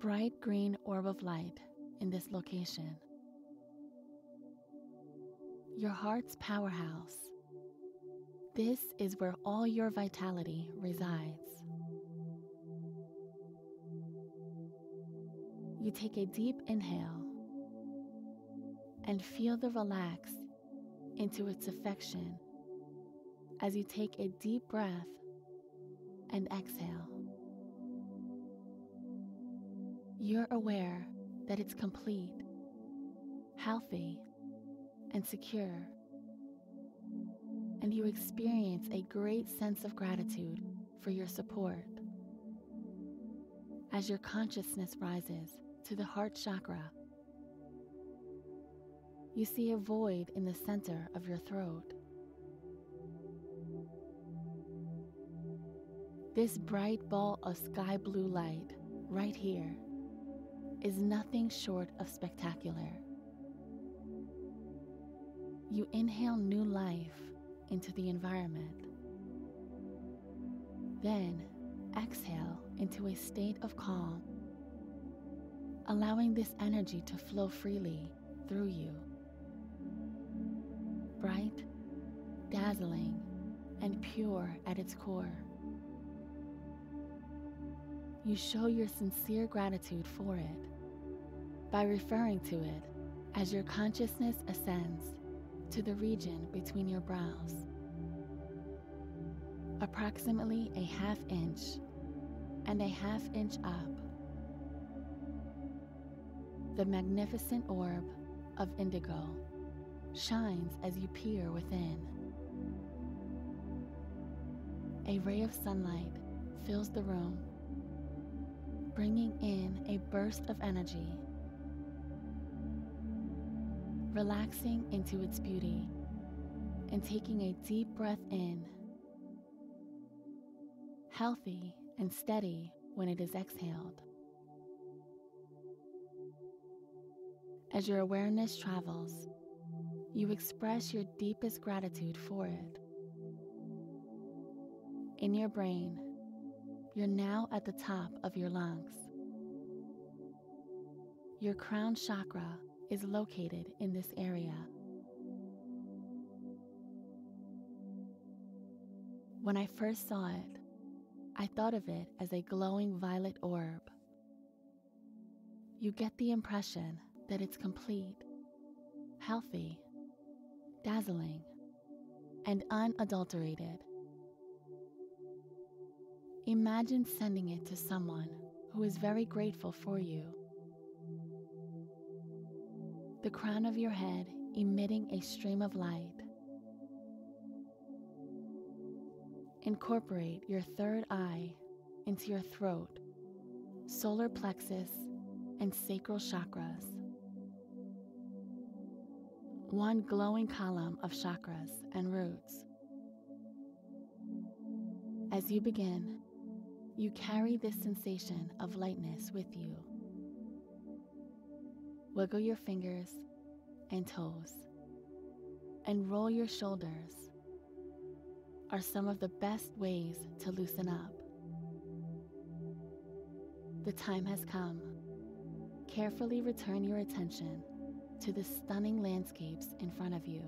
bright green orb of light in this location. Your heart's powerhouse. This is where all your vitality resides. You take a deep inhale and feel the relax into its affection as you take a deep breath and exhale. You're aware that it's complete, healthy, and secure, and you experience a great sense of gratitude for your support. As your consciousness rises to the heart chakra, you see a void in the center of your throat. This bright ball of sky blue light right here is nothing short of spectacular. You inhale new life into the environment. Then exhale into a state of calm, allowing this energy to flow freely through you. Bright, dazzling, and pure at its core. You show your sincere gratitude for it by referring to it as your consciousness ascends to the region between your brows, approximately a half inch and a half inch up. The magnificent orb of indigo shines as you peer within. A ray of sunlight fills the room, bringing in a burst of energy relaxing into its beauty and taking a deep breath in, healthy and steady when it is exhaled. As your awareness travels, you express your deepest gratitude for it. In your brain, you're now at the top of your lungs. Your crown chakra is located in this area. When I first saw it, I thought of it as a glowing violet orb. You get the impression that it's complete, healthy, dazzling, and unadulterated. Imagine sending it to someone who is very grateful for you the crown of your head emitting a stream of light. Incorporate your third eye into your throat, solar plexus, and sacral chakras. One glowing column of chakras and roots. As you begin, you carry this sensation of lightness with you. Wiggle your fingers and toes and roll your shoulders are some of the best ways to loosen up. The time has come. Carefully return your attention to the stunning landscapes in front of you.